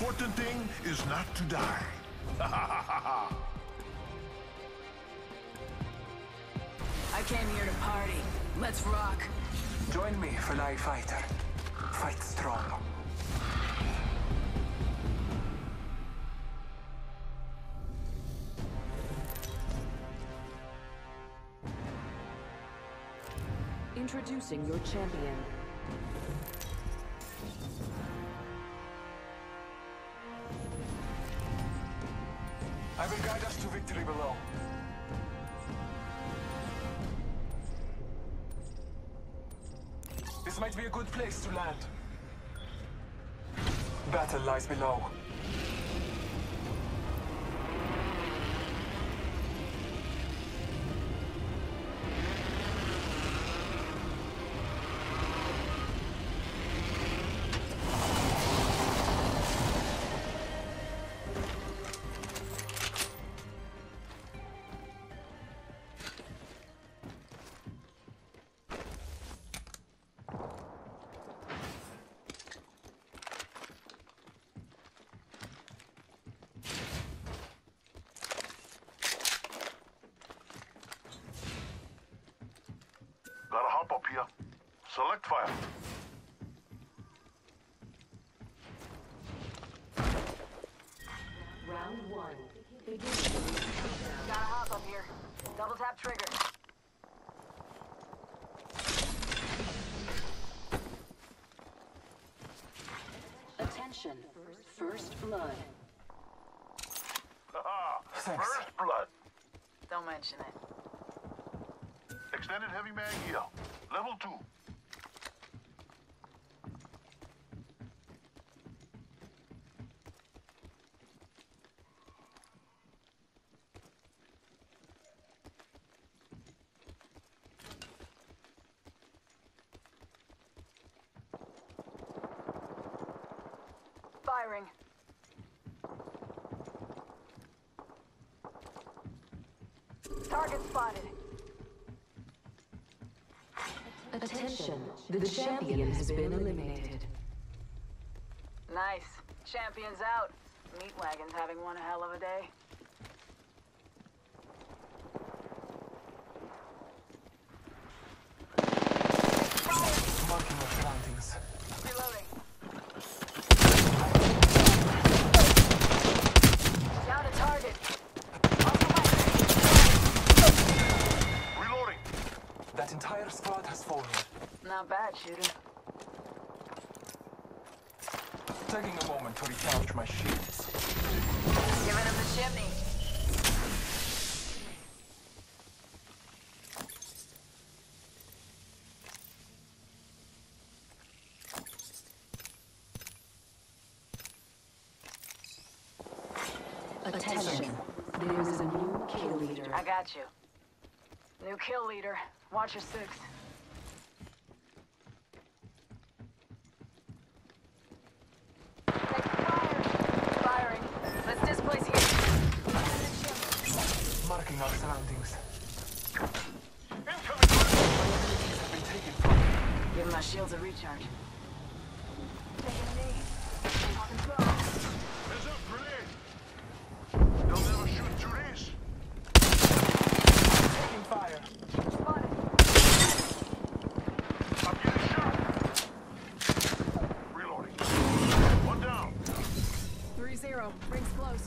important thing is not to die. I came here to party. Let's rock. Join me, Fly Fighter. Fight strong. Introducing your champion. I will guide us to victory below. This might be a good place to land. Battle lies below. Select fire. Round one. Begin. Gotta hop up here. Double tap trigger. Attention. First blood. Uh-huh. Haha. First blood. Don't mention it. Extended heavy mag here. Level two. Firing. Target spotted. Attention. The champion has been eliminated. Nice. Champion's out. Meat wagon's having one hell of a day. Marking our surroundings. Reloading. Down to target. Reloading. That entire squad has fallen. Not bad, shooter. Taking a moment to recharge my shields. Giving him the chimney. Attention. There is a new kill leader. I got you. New kill leader. Watch your six. Take fire. Firing. Let's displace here. Marking our surroundings. Incoming fire. Have been taken from me. Give my shields a recharge. Taking a knee. Heads up, grenade. They'll never shoot through this. Taking fire. Spotted. I'm getting shot. Reloading. One down. 3-0. Rings close.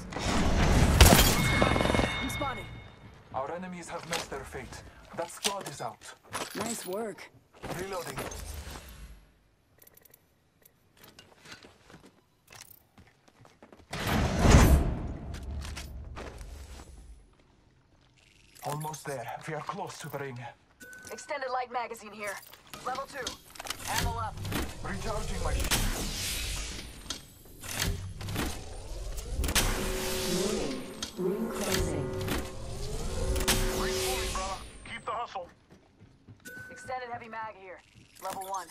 I'm spotted. Our enemies have met their fate. That squad is out. Nice work. Reloading. Almost there. We are close to the ring. Extended light magazine here. Level 2. Ammo up. Recharging my shield. Warning. Ring closing. Ring fully, brother. Keep the hustle. Extended heavy mag here. Level 1.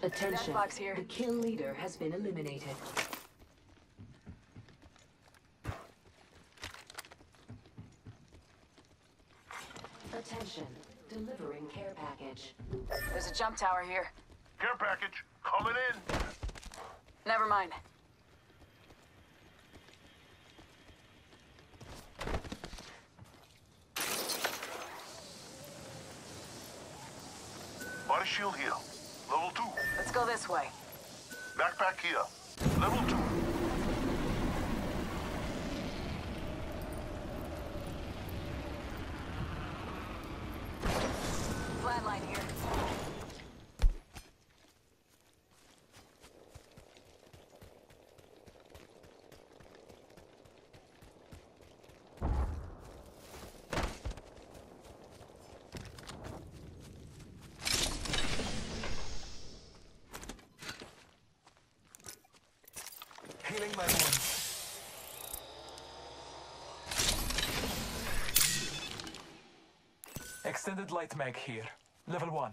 Attention, here. the kill leader has been eliminated. Attention, delivering care package. There's a jump tower here. Care package, coming in. Never mind. Body shield here. Level 2. Let's go this way. Backpack here. Level 2. Healing my wounds. Extended light mag here. Level 1.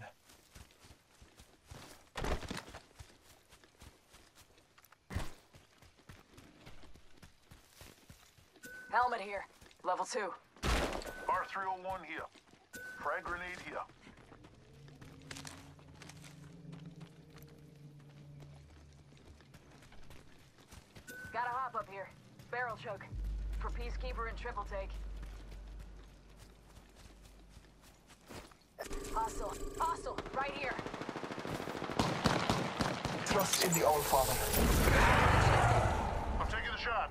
Helmet here. Level two. R301 here. Frag grenade here. Gotta up here. Barrel choke. For Peacekeeper and Triple Take. Hostile. Hostile. Right here. Trust in the Allfather. I'm taking a shot.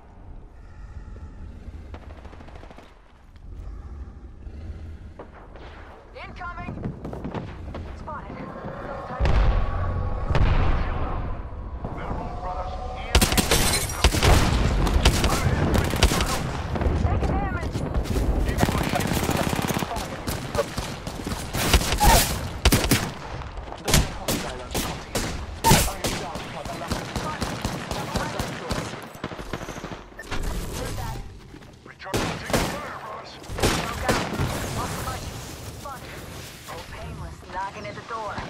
Knocking at the door.